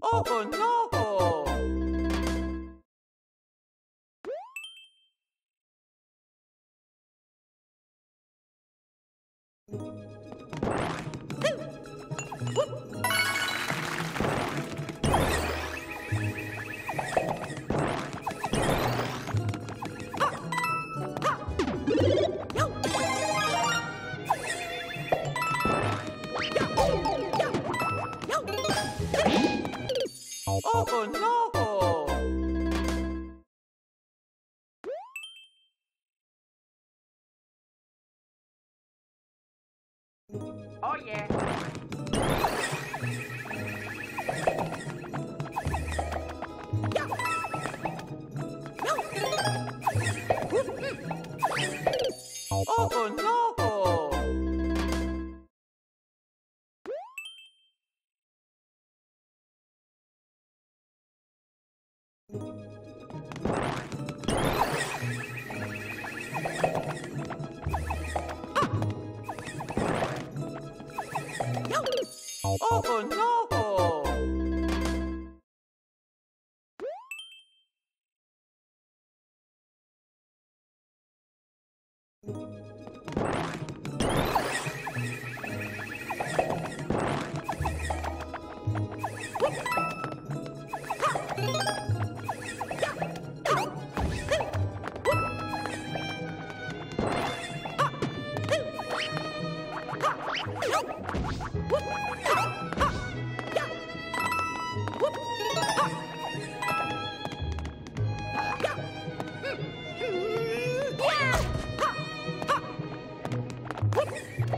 Oh no! Oh no! Oh yeah. Oh no! Oh no! Whoop!